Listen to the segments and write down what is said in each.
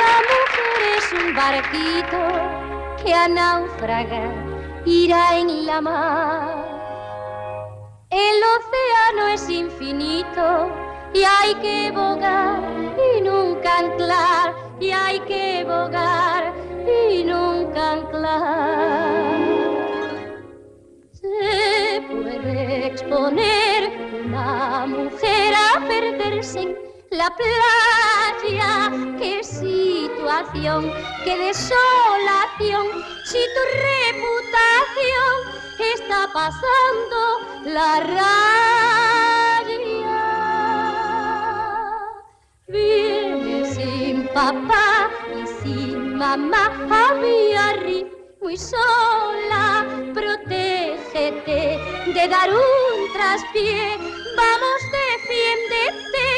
Una mujer es un barquito que a naufragar irá en la mar. El océano es infinito y hay que bogar y nunca anclar, y hay que bogar y nunca anclar. Se puede exponer una mujer a perderse en la playa, qué qué desolación, si tu reputación está pasando la raya. Viene sin papá y sin mamá a Biarritz muy sola, protégete de dar un traspié, vamos defiéndete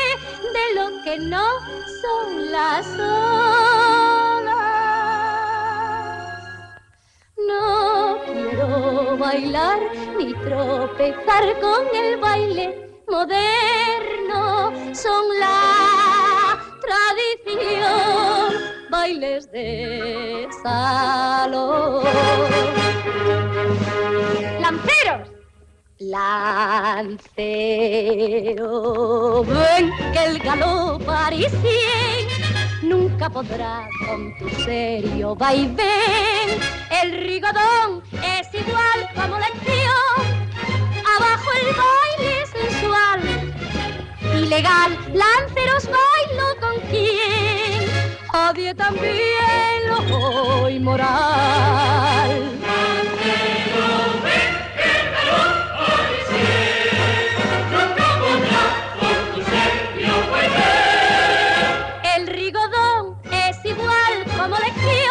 de lo que no son las olas. Bailar ni tropezar con el baile moderno, son la tradición, bailes de salón. ¡Lanceros! Lancero, ven que el galop parisien nunca podrá con tu serio vaivén. El rigodón ilegal, lanceros bailo con quien odie también lo hoy moral. El rigodón es igual como la esquina.